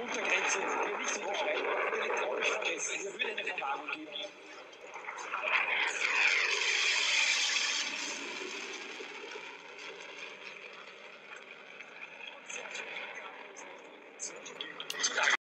Untergrenze, die wir nicht unterschreiben, würde ich traurig vergessen. Ich würde eine Verwarnung geben.